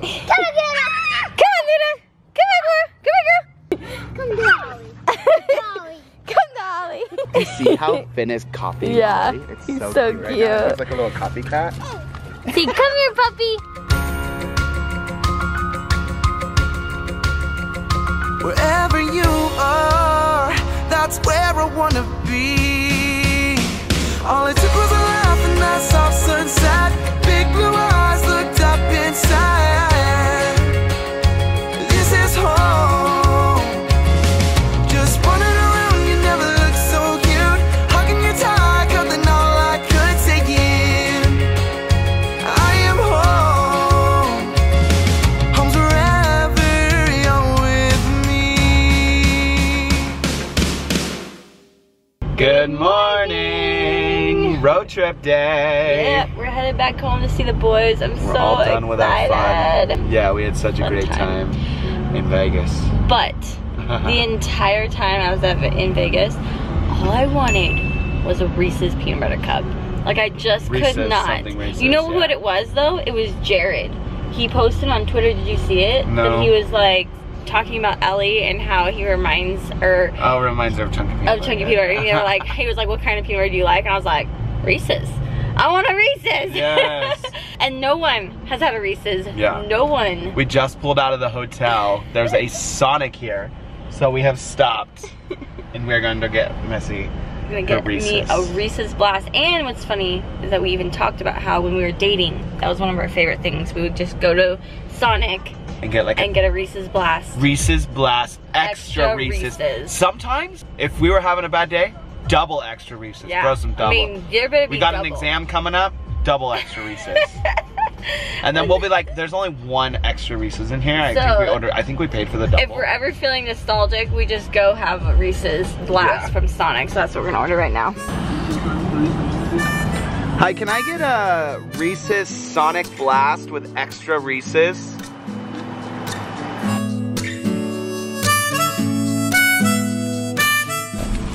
Come on, Luna. Come on, Luna. Come on, girl. Come on, girl. Come to Ollie. Ollie. Come to Ollie. You see how Finn is copying Yeah, Ollie? It's he's so, so cute. right He's like a little copycat. See, come here, puppy. Wherever you are, that's where I wanna be. All it took was Good morning! Road trip day! Yeah, we're headed back home to see the boys. I'm We're so all done with our excited. fun. Yeah, we had such a great time. time in Vegas. But the entire time I was at, in Vegas, all I wanted was a Reese's peanut butter cup. Like I just Reese's, could not. Reese's, you know yeah. what it was though? It was Jared. He posted on Twitter. Did you see it? No. That he was like talking about Ellie and how he reminds or Oh, reminds her of Chunky Peanut of chunky peanut butter. You know, like he was like, "What kind of peanut butter do you like?" And I was like, "Reese's." I want a Reese's. Yes. and no one has had a Reese's. Yeah. No one. We just pulled out of the hotel. There's a Sonic here. So we have stopped. and we're going to get messy. I'm gonna A get me Reese's. a Reese's Blast. And what's funny is that we even talked about how when we were dating, that was one of our favorite things. We would just go to Sonic And get like a and get a Reese's Blast. Reese's Blast extra, Extra Reese's. Reese's. Sometimes, if we were having a bad day, double extra Reese's. Yeah. Throw some double. I mean, there better be we got an exam coming up, double extra Reese's. and then we'll be like, there's only one extra Reese's in here. I think we ordered. I think we paid for the double. If we're ever feeling nostalgic, we just go have a Reese's Blast Yeah. from Sonic. So that's what we're gonna order right now. Hi, can I get a Reese's Sonic Blast with extra Reese's?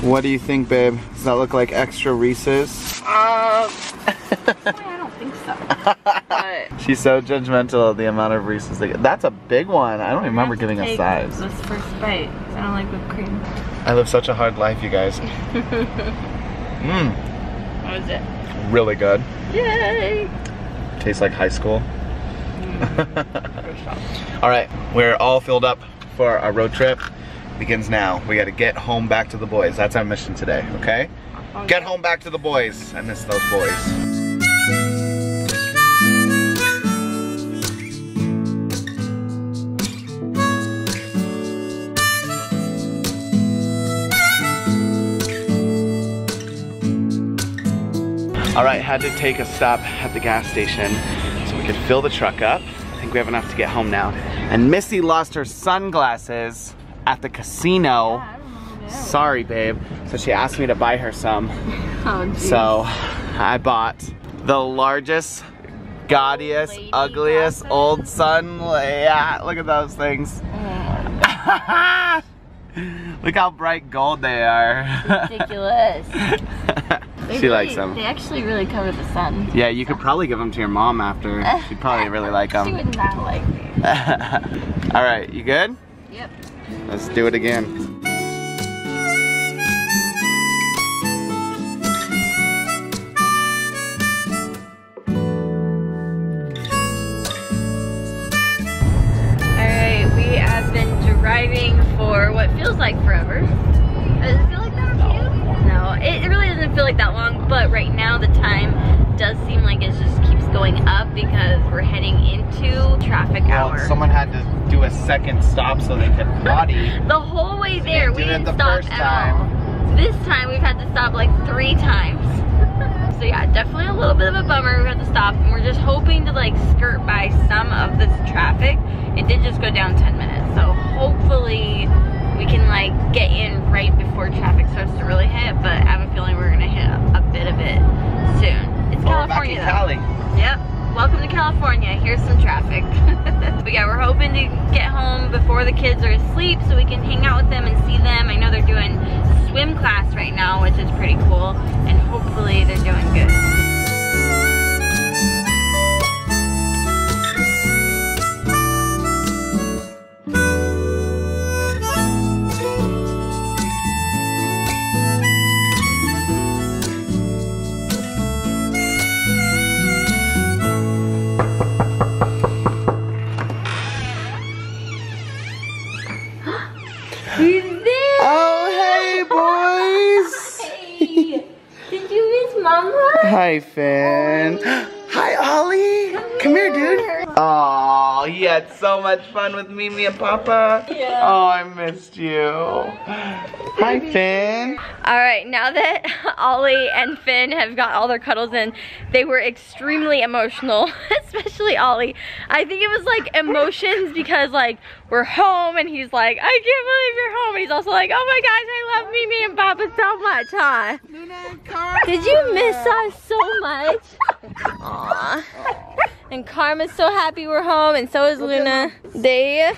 What do you think, babe? Does that look like extra Reese's? Um, I don't think so. She's so judgmental of the amount of Reese's they get. That's a big one. I don't even remember giving a size. This first bite. 'cause I don't like whipped cream. I live such a hard life, you guys. Mmm, What is it? really good. Yay! Tastes like high school. all right, we're all filled up for our road trip. Begins now. We got to get home back to the boys. That's our mission today, okay? Oh, get home back to the boys. I miss those boys. All right, had to take a stop at the gas station so we could fill the truck up. I think we have enough to get home now. And Missy lost her sunglasses at the casino. Sorry, babe. So she asked me to buy her some. Oh. So I bought the largest, gaudiest, Lady ugliest old sun. Yeah, look at those things. Oh. look how bright gold they are. ridiculous. She really- likes them. They actually really cover the sun. Yeah, you could probably give them to your mom after. She'd probably really like them. She would not like me. All right, you good? Yep. Let's do it again. Alright, we have been driving for what feels like forever. Does it feel like that to you? No, it, it really doesn't feel like that long, but right now the time does seem like it just keeps going up because we're heading into traffic hour. someone had to do a second stop so they could potty. the whole way there, we did it didn't the stop first at time. all. This time we've had to stop like three times. so yeah, definitely a little bit of a bummer we had to stop. And we're just hoping to like skirt by some of this traffic. It did just go down 10 minutes. So hopefully we can like get in right before traffic starts to really hit. But I have a feeling we're gonna hit a bit of it soon. It's back California though. Cali. Yep. Welcome to California. Here's some traffic. but yeah, we're hoping to get home before the kids are asleep so we can hang out with them and see them. I know they're doing swim class right now, which is pretty cool. And Oh, hey, boys. hey. Did you miss Mama? Hi, Finn. Ollie. Hi, Ollie. Come, Come here. here, dude. Aw. Oh, he had so much fun with Mimi and Papa. Yeah. Oh, I missed you. Hi, Finn. All right, now that Ollie and Finn have got all their cuddles in, they were extremely emotional, especially Ollie. I think it was like emotions because like we're home and he's like, I can't believe you're home. And he's also like, oh my gosh, I love Mimi and Papa so much, huh? Luna, Carl, did you miss us so much? Aww. And Karma's so happy we're home and so is Luna. They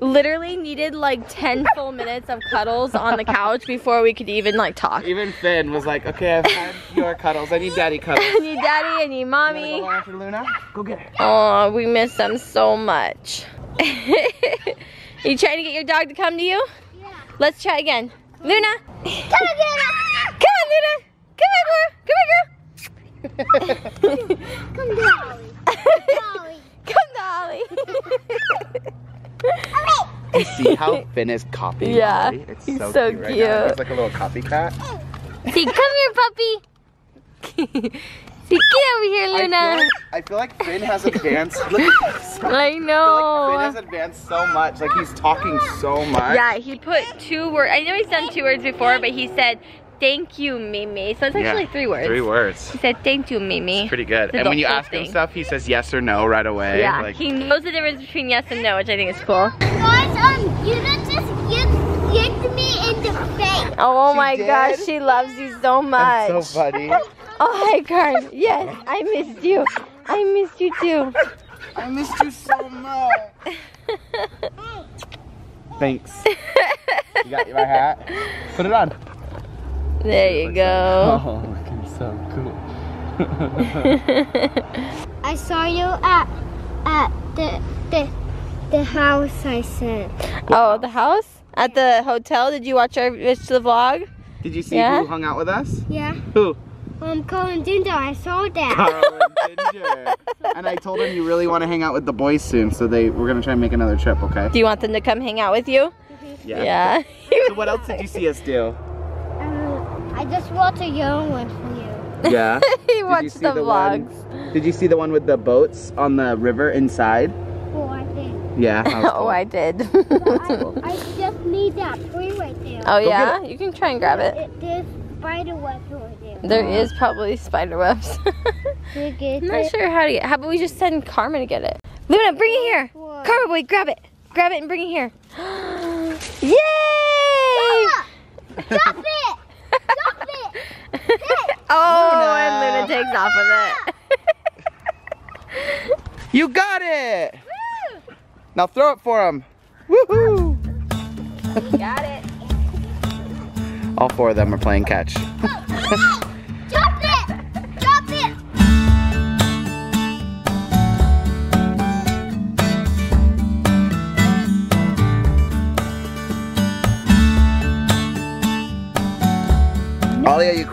literally needed like 10 full minutes of cuddles on the couch before we could even like talk. Even Finn was like, okay, I've had your cuddles. I need daddy cuddles. I need daddy, I need mommy. Go after Luna. Go get her. Oh, we miss them so much. you trying to get your dog to come to you? Yeah. Let's try again. Luna. Come and get her. Come on, Luna. Come on, girl. Come on, girl. Come to Ollie. Ollie. Come to Ollie. Ollie. You see how Finn is copying Yeah, Ollie? It's he's so, so cute, right now. He's like a little copycat. See, come here, puppy. See, get over here, I feel, Luna. like, I feel like Finn has advanced. Look at this. I I feel like Finn has advanced so much. Like he's talking so much. Yeah, he put two words. I know he's done two words before, but he said, thank you, Mimi. So it's Yeah, actually three words. Three words. He said, thank you, Mimi. Pretty good. Did And when you whole ask him stuff, he says yes or no right away. Yeah, Like, he knows the difference between yes and no, which I think is cool. Guys, um, you just yipped, yipped me in the face. Oh She my did? gosh, she loves you so much. That's so funny. Oh, hi, Karn. Yes, I missed you. I missed you too. I missed you so much. Thanks. You got my hat? Put it on. There you go. Oh, looking so cool. I saw you at at the the the house I said. Oh, the house? At the hotel? Did you watch our watch the vlog? Did you see Yeah? who hung out with us? Yeah. Who? Um, Colin Ginger, I saw that. Carl and Ginger. And I told him you really want to hang out with the boys soon, so they we're gonna try and make another trip, okay? Do you want them to come hang out with you? Yeah. Yeah. So what else did you see us do? I just watched a young one for you. Yeah. he you watched see the, the one- vlogs. Did you see the one with the boats on the river inside? Oh, I did. Yeah. that was oh. I did. I, I just need that tree right there. oh, get yeah? You can try and grab it. It, there's spider webs over there. There uh-huh. is probably spider webs. I'm not it? sure how to get How about we just send Carmen to get it? Luna, bring it here. What? Carmen, boy, grab it. Grab it and bring it here. Yay! Drop it! Oh, and Luna takes off with it. You got it! Now throw it for him. Woohoo! Got it. All four of them are playing catch.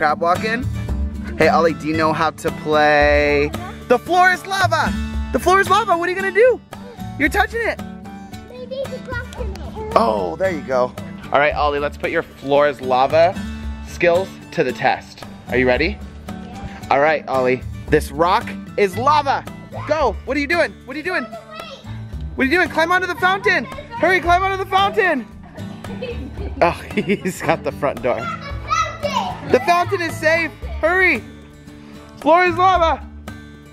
crab walking? Hey, Ollie, do you know how to play? The floor is lava! The floor is lava, what are you gonna do? You're touching it. Maybe the glass in it. Oh, there you go. All right, Ollie, let's put your floor is lava skills to the test. Are you ready? All right, Ollie. This rock is lava. Go. What are you doing? What are you doing? What are you doing? Climb onto the fountain. Hurry, climb onto the fountain. Oh, he's got the front door. The fountain is safe. Hurry. Floor is lava.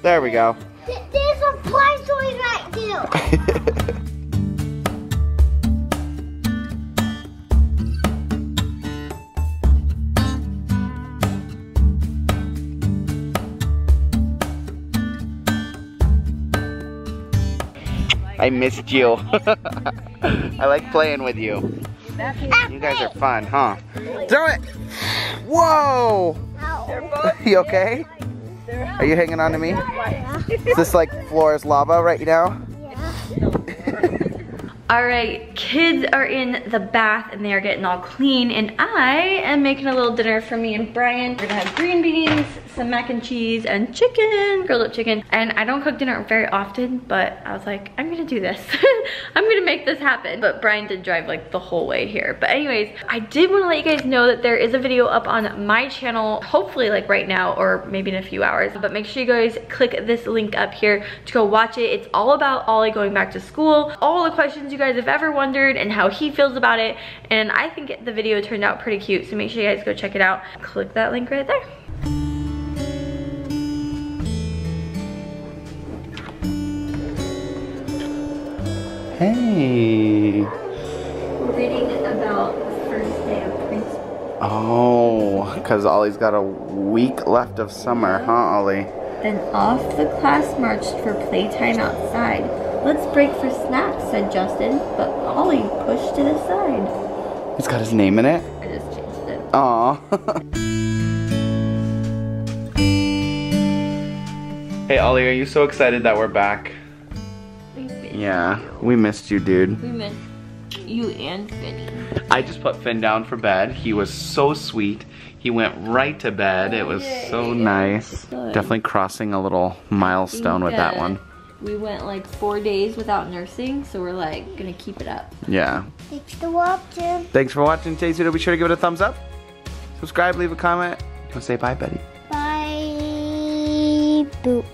There we go. There's a fly toy right there. I missed you. I like playing with you. You guys are fun, huh? Throw it! Whoa! You okay? Are you hanging on to me? Is this like floor is lava right now? All right, kids are in the bath and they are getting all clean and I am making a little dinner for me and Bryan. We're gonna have green beans, some mac and cheese and chicken, grilled up chicken. And I don't cook dinner very often, but I was like, I'm gonna do this. I'm gonna make this happen. But Bryan did drive like the whole way here. But anyways, I did wanna let you guys know that there is a video up on my channel, hopefully like right now or maybe in a few hours. But make sure you guys click this link up here to go watch it. It's all about Ollie going back to school, all the questions you guys have ever wondered and how he feels about it. And I think the video turned out pretty cute. So make sure you guys go check it out. Click that link right there. Hey. We're reading about the first day of preschool. Oh, because Ollie's got a week left of summer, huh, Ollie? Then off the class marched for playtime outside. Let's break for snacks, said Justin, but Ollie pushed it aside. It's got his name in it. I just changed it. Aw. hey, Ollie, are you so excited that we're back? We missed Yeah, you. we missed you, dude. We missed you and Vinny. I just put Finn down for bed. He was so sweet. He went right to bed. It was so nice. Good. Definitely crossing a little milestone with that one. We went like four days without nursing, so we're like gonna keep it up. Yeah. Thanks for watching. Thanks for watching today's video. Be sure to give it a thumbs up. Subscribe, leave a comment. Don't say bye, Betty. Bye. Boop.